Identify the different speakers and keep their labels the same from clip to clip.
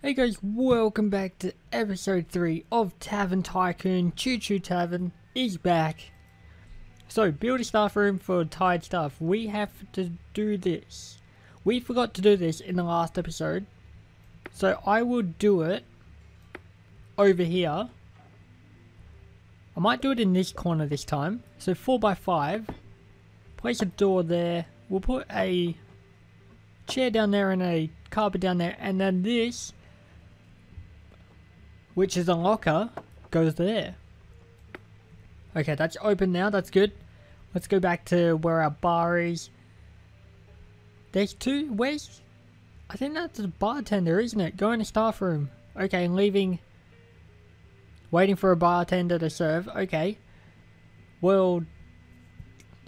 Speaker 1: Hey guys, welcome back to episode 3 of Tavern Tycoon. Choo Choo Tavern is back. So, build a staff room for tied staff. We have to do this. We forgot to do this in the last episode. So, I will do it over here. I might do it in this corner this time. So, 4x5. Place a door there. We'll put a chair down there and a carpet down there. And then this which is a locker, goes there. Okay, that's open now. That's good. Let's go back to where our bar is. There's two. Where's... I think that's the bartender, isn't it? Go in the staff room. Okay, leaving... Waiting for a bartender to serve. Okay. Well...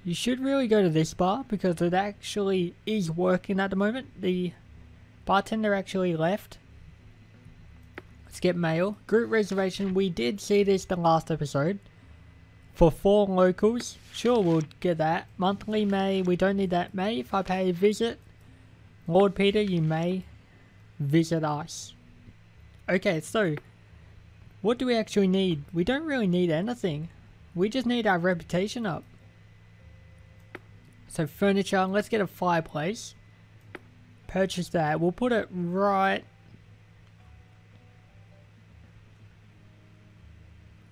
Speaker 1: You should really go to this bar because it actually is working at the moment. The bartender actually left. Let's get mail. Group reservation. We did see this the last episode. For four locals. Sure, we'll get that. Monthly May. We don't need that. May, if I pay a visit. Lord Peter, you may visit us. Okay, so. What do we actually need? We don't really need anything. We just need our reputation up. So furniture. Let's get a fireplace. Purchase that. We'll put it right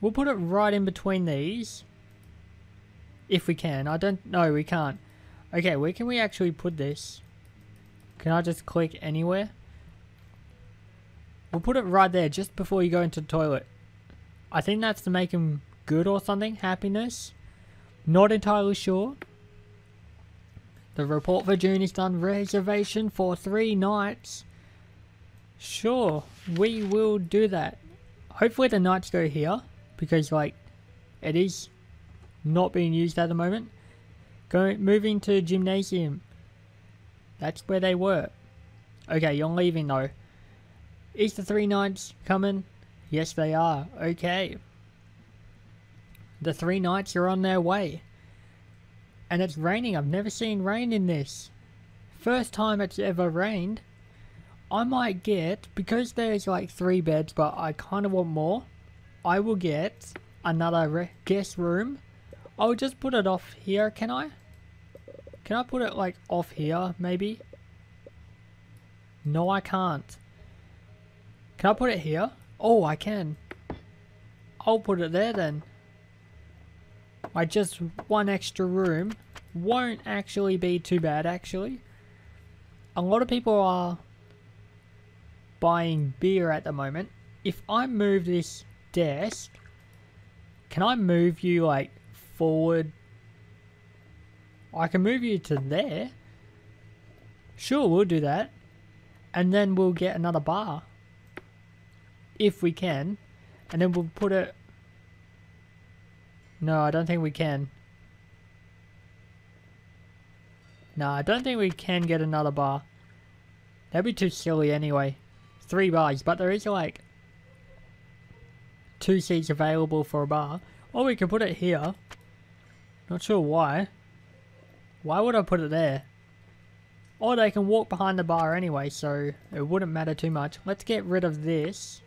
Speaker 1: We'll put it right in between these. If we can. I don't... No, we can't. Okay, where can we actually put this? Can I just click anywhere? We'll put it right there, just before you go into the toilet. I think that's to make him good or something. Happiness. Not entirely sure. The report for June is done. Reservation for three knights. Sure, we will do that. Hopefully the knights go here because like it is not being used at the moment. Going moving to gymnasium. That's where they were. Okay, you're leaving though. Is the three knights coming? Yes, they are. Okay. The three knights are on their way. And it's raining. I've never seen rain in this. First time it's ever rained. I might get, because there's like three beds, but I kind of want more. I will get another guest room. I'll just put it off here, can I? Can I put it like off here, maybe? No, I can't. Can I put it here? Oh, I can. I'll put it there then. I just one extra room won't actually be too bad actually. A lot of people are buying beer at the moment. If I move this desk, can I move you like forward? I can move you to there. Sure, we'll do that. And then we'll get another bar. If we can. And then we'll put it... No, I don't think we can. No, I don't think we can get another bar. That'd be too silly anyway. Three bars, but there is like two seats available for a bar. Or we can put it here. Not sure why. Why would I put it there? Or they can walk behind the bar anyway, so it wouldn't matter too much. Let's get rid of this.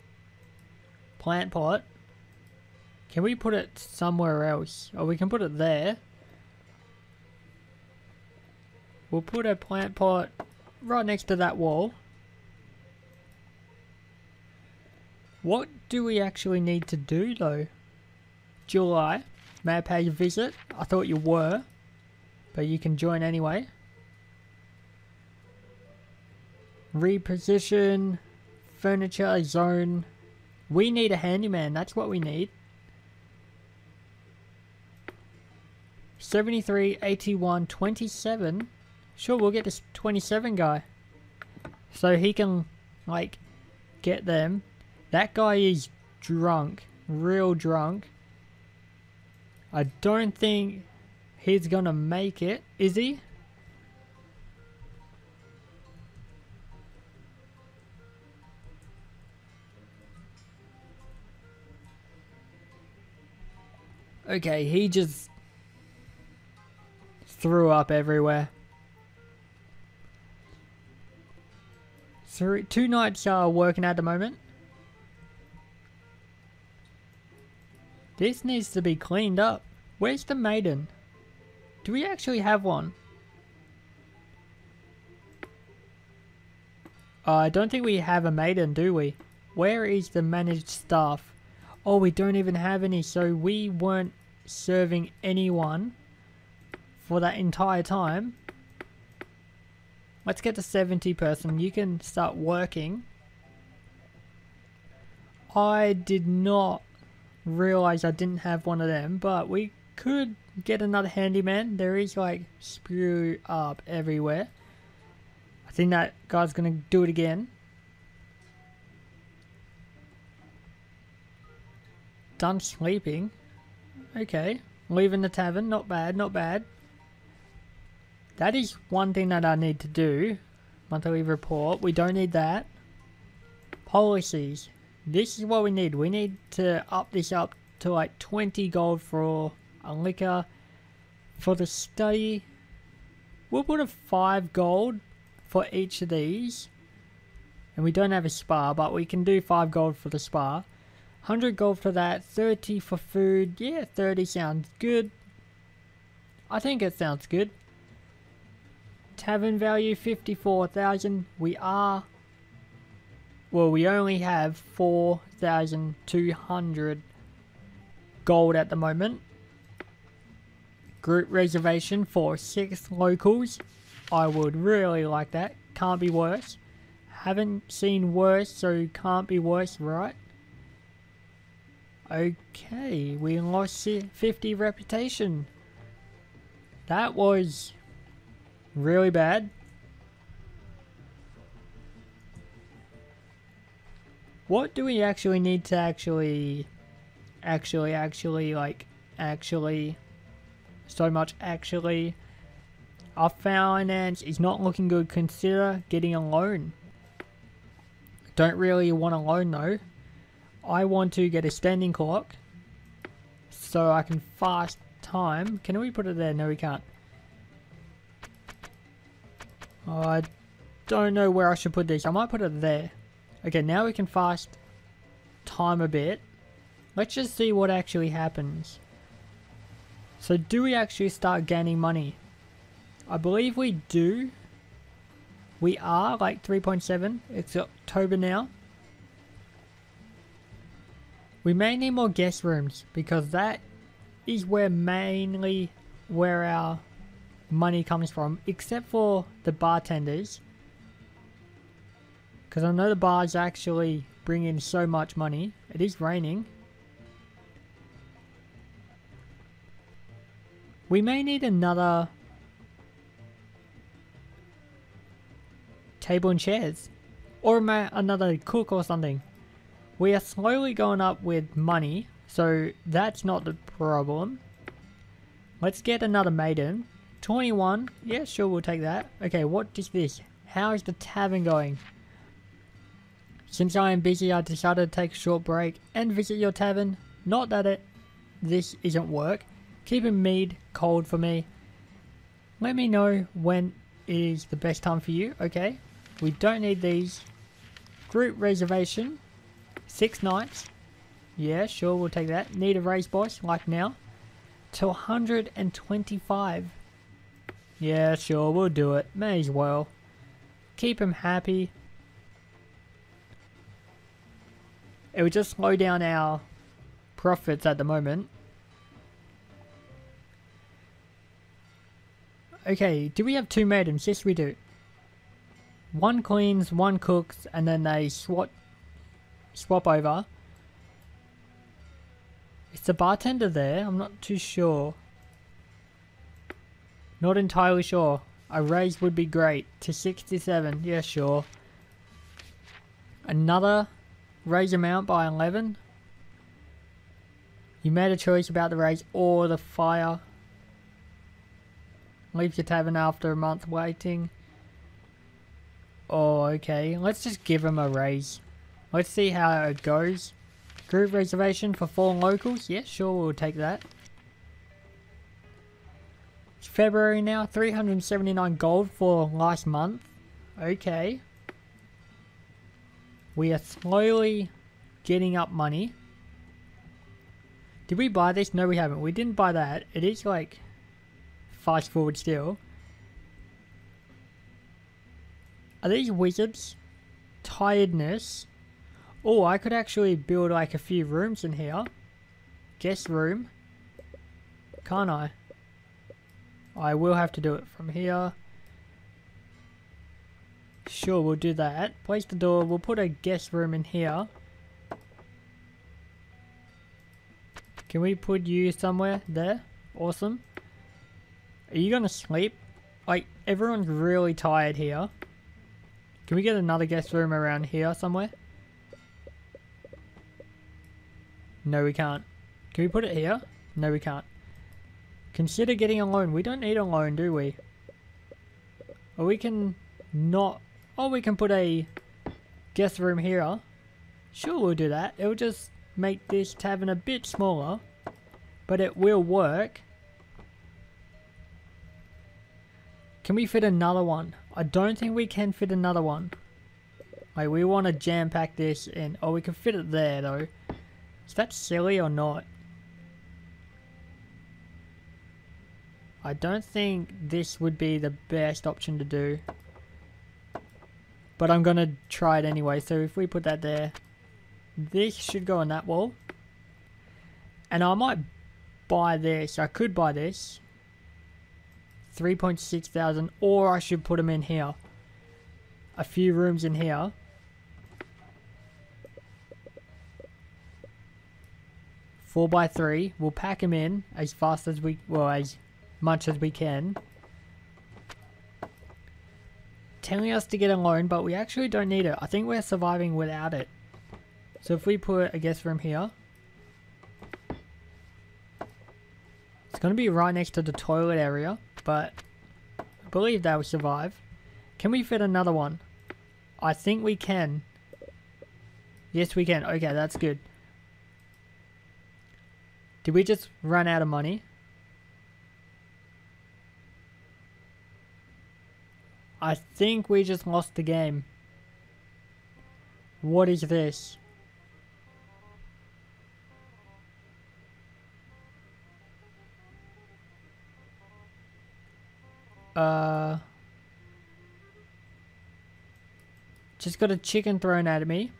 Speaker 1: Plant pot. Can we put it somewhere else? Or we can put it there. We'll put a plant pot right next to that wall. What do we actually need to do though? July, may I pay a visit? I thought you were, but you can join anyway. Reposition, furniture, zone. We need a handyman, that's what we need. 73, 81, 27. Sure, we'll get this 27 guy. So he can, like, get them that guy is drunk. Real drunk. I don't think he's gonna make it. Is he? Okay, he just threw up everywhere. Three, two nights are working at the moment. This needs to be cleaned up. Where's the maiden? Do we actually have one? Uh, I don't think we have a maiden, do we? Where is the managed staff? Oh, we don't even have any, so we weren't serving anyone for that entire time. Let's get to 70 person. You can start working. I did not realize I didn't have one of them, but we could get another handyman. There is like spew up everywhere. I think that guy's gonna do it again. Done sleeping. Okay. Leaving the tavern. Not bad, not bad. That is one thing that I need to do. Monthly report. We don't need that. Policies. This is what we need. We need to up this up to like 20 gold for a liquor. For the study, we'll put a 5 gold for each of these. And we don't have a spa, but we can do 5 gold for the spa. 100 gold for that, 30 for food. Yeah, 30 sounds good. I think it sounds good. Tavern value 54,000. We are well, we only have 4,200 gold at the moment. Group reservation for 6 locals. I would really like that. Can't be worse. Haven't seen worse, so can't be worse, right? Okay, we lost 50 reputation. That was really bad. What do we actually need to actually, actually, actually, like, actually, so much actually, our finance is not looking good, consider getting a loan. Don't really want a loan though. I want to get a standing clock, so I can fast time. Can we put it there? No, we can't. I don't know where I should put this. I might put it there. Okay, now we can fast time a bit. Let's just see what actually happens. So do we actually start gaining money? I believe we do. We are like 3.7. It's October now. We may need more guest rooms because that is where mainly where our money comes from except for the bartenders because I know the bars actually bring in so much money. It is raining. We may need another table and chairs. Or another cook or something. We are slowly going up with money, so that's not the problem. Let's get another maiden. 21, yeah sure we'll take that. Okay, what is this? How is the tavern going? Since I am busy, I decided to take a short break and visit your tavern. Not that it this isn't work. Keeping mead cold for me. Let me know when is the best time for you, okay? We don't need these. Group reservation. Six nights. Yeah, sure, we'll take that. Need a raise boss, like now. To 125. Yeah, sure, we'll do it. May as well. Keep him happy. It would just slow down our profits at the moment. Okay, do we have two maidens? Yes, we do. One cleans, one cooks, and then they swap swap over. Is the bartender there? I'm not too sure. Not entirely sure. A raise would be great. To 67. Yeah, sure. Another Raise amount by 11. You made a choice about the raise or the fire. Leave your tavern after a month waiting. Oh, okay. Let's just give him a raise. Let's see how it goes. Group reservation for four locals? Yeah, sure, we'll take that. It's February now. 379 gold for last month. Okay. We are slowly getting up money. Did we buy this? No, we haven't. We didn't buy that. It is like fast forward still. Are these wizards? Tiredness. Oh, I could actually build like a few rooms in here. Guest room. Can't I? I will have to do it from here. Sure, we'll do that. Place the door. We'll put a guest room in here. Can we put you somewhere there? Awesome. Are you gonna sleep? Like, everyone's really tired here. Can we get another guest room around here somewhere? No, we can't. Can we put it here? No, we can't. Consider getting a loan. We don't need a loan, do we? Or we can not... Or we can put a guest room here. Sure, we'll do that. It'll just make this tavern a bit smaller. But it will work. Can we fit another one? I don't think we can fit another one. Like, we want to jam pack this in. Oh, we can fit it there, though. Is that silly or not? I don't think this would be the best option to do. But I'm going to try it anyway. So if we put that there, this should go on that wall. And I might buy this. I could buy this. 3.6 thousand. Or I should put them in here. A few rooms in here. Four by three. We'll pack them in as fast as we, well, as much as we can. Telling us to get a loan, but we actually don't need it. I think we're surviving without it. So if we put a guest room here. It's going to be right next to the toilet area, but I believe that will survive. Can we fit another one? I think we can. Yes, we can. Okay, that's good. Did we just run out of money? I think we just lost the game. What is this? Uh... Just got a chicken thrown at me.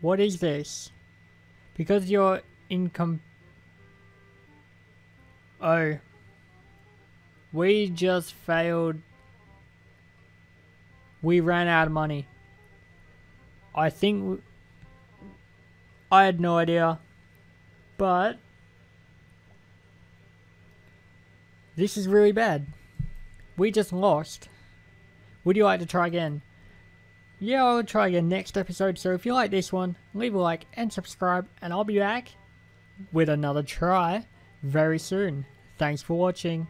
Speaker 1: What is this? Because you're income... Oh. We just failed we ran out of money. I think I had no idea, but this is really bad. We just lost. Would you like to try again? Yeah, I'll try again next episode. So if you like this one, leave a like and subscribe, and I'll be back with another try very soon. Thanks for watching.